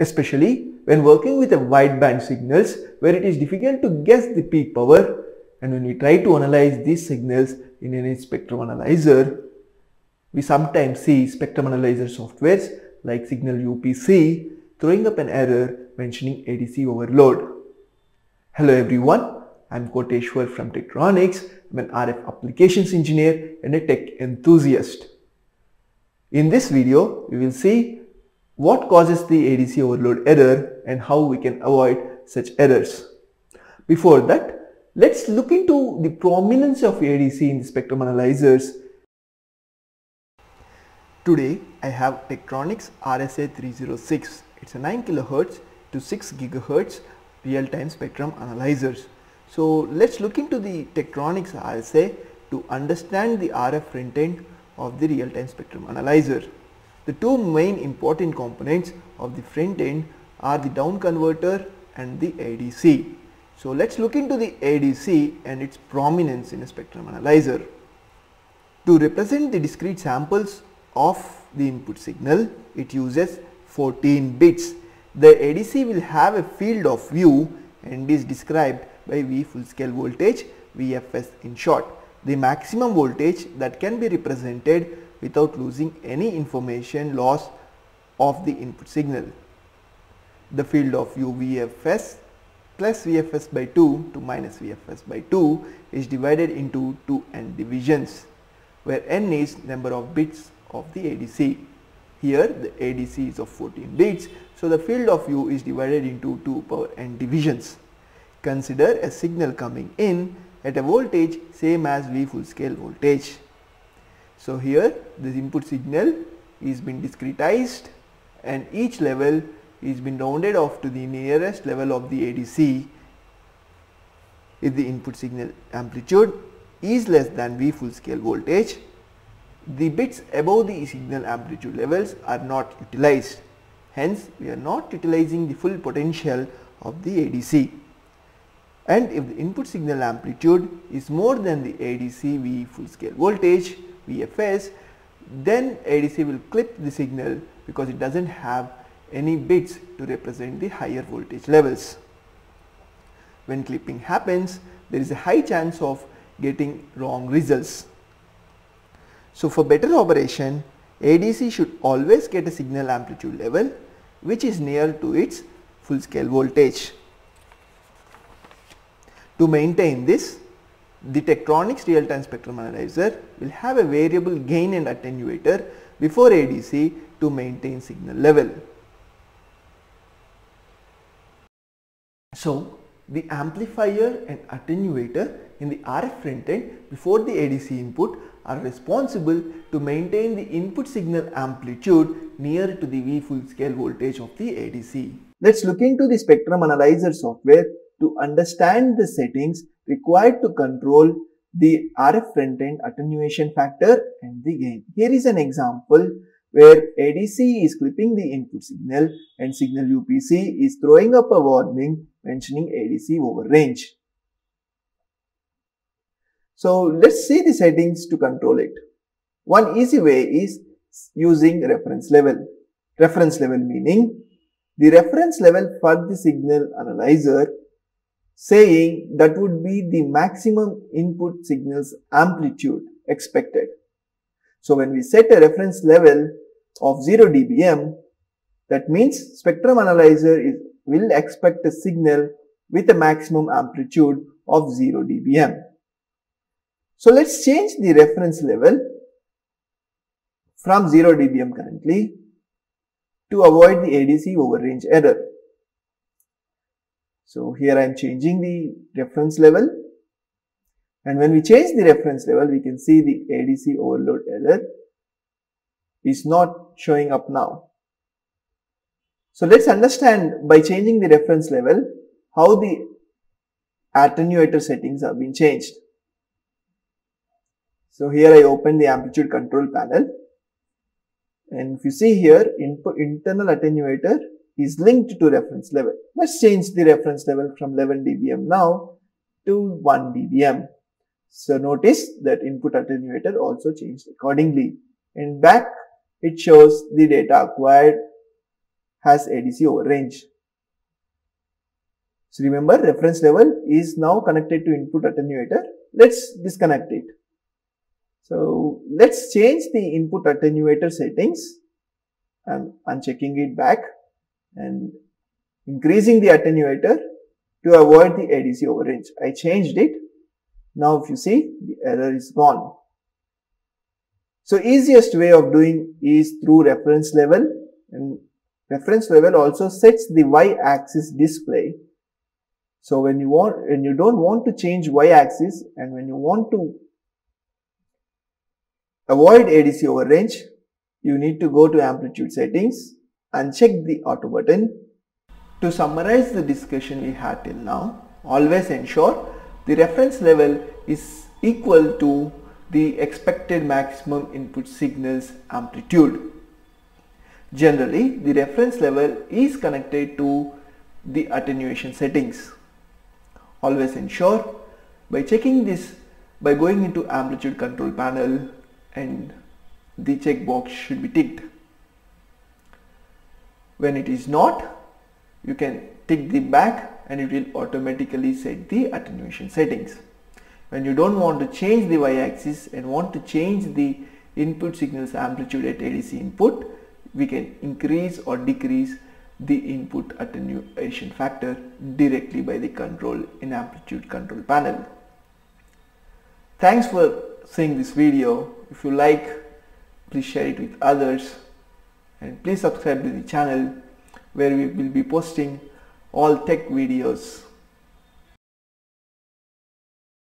especially when working with a wideband signals where it is difficult to guess the peak power and when we try to analyze these signals in any spectrum analyzer, we sometimes see spectrum analyzer softwares like SignalVu-PC throwing up an error mentioning ADC overload. Hello everyone, I'm Koteshwar from Tektronix. I'm an RF applications engineer and a tech enthusiast. In this video, we will see what causes the ADC overload error and how we can avoid such errors. Before that, let's look into the prominence of ADC in the spectrum analyzers. Today, I have Tektronix RSA306. It's a 9 kHz to 6 GHz real-time spectrum analyzers. So let's look into the Tektronix RSA to understand the RF front end of the real-time spectrum analyzer. The two main important components of the front end are the down converter and the ADC. So let's look into the ADC and its prominence in a spectrum analyzer. To represent the discrete samples of the input signal, it uses 14 bits. The ADC will have a field of view and is described by V full scale voltage VFS in short the maximum voltage that can be represented without losing any information loss of the input signal. The field of UVFS plus VFS by 2 to minus VFS by 2 is divided into 2 n divisions where n is number of bits of the ADC. Here the ADC is of 14 bits so the field of U is divided into 2 power n divisions. Consider a signal coming in at a voltage same as V full scale voltage. So here this input signal is been discretized and each level is been rounded off to the nearest level of the ADC if the input signal amplitude is less than V full scale voltage. The bits above the signal amplitude levels are not utilized. Hence we are not utilizing the full potential of the ADC and if the input signal amplitude is more than the ADC V full scale voltage VFS then ADC will clip the signal because it does not have any bits to represent the higher voltage levels. When clipping happens there is a high chance of getting wrong results. So for better operation ADC should always get a signal amplitude level which is near to its full scale voltage. To maintain this, the Tektronix real-time spectrum analyzer will have a variable gain and attenuator before ADC to maintain signal level. So, the amplifier and attenuator in the RF front end before the ADC input are responsible to maintain the input signal amplitude near to the V full scale voltage of the ADC. Let's look into the spectrum analyzer software to understand the settings required to control the RF front end attenuation factor and the gain. Here is an example where ADC is clipping the input signal and SignalVu-PC is throwing up a warning mentioning ADC over range. So let's see the settings to control it. One easy way is using reference level. Reference level meaning the reference level for the signal analyzer saying that would be the maximum input signal's amplitude expected. So when we set a reference level of 0 dBm, that means spectrum analyzer is, will expect a signal with a maximum amplitude of 0 dBm. So let's change the reference level from 0 dBm currently to avoid the ADC overrange error. So here I am changing the reference level and when we change the reference level we can see the ADC overload error is not showing up now. So let's understand by changing the reference level how the attenuator settings have been changed. So here I open the amplitude control panel and if you see here input internal attenuator is linked to reference level. Let's change the reference level from 11 dBm now to 1 dBm. So notice that input attenuator also changed accordingly. And back it shows the data acquired has ADC over range. So remember reference level is now connected to input attenuator. Let's disconnect it. So let's change the input attenuator settings. I'm unchecking it back and increasing the attenuator to avoid the ADC over range. I changed it. Now if you see the error is gone. So easiest way of doing is through reference level and reference level also sets the y-axis display. So when you want, when you don't want to change y-axis and when you want to avoid ADC over range, you need to go to amplitude settings and check the auto button. To summarize the discussion we had till now, always ensure the reference level is equal to the expected maximum input signal's amplitude. Generally, the reference level is connected to the attenuation settings. Always ensure by checking this by going into amplitude control panel and the checkbox should be ticked. When it is not, you can tick the back and it will automatically set the attenuation settings when you don't want to change the y-axis and want to change the input signal's amplitude at ADC input, we can increase or decrease the input attenuation factor directly by the control in amplitude control panel. Thanks for seeing this video. If you like, please share it with others and please subscribe to the channel where we will be posting all tech videos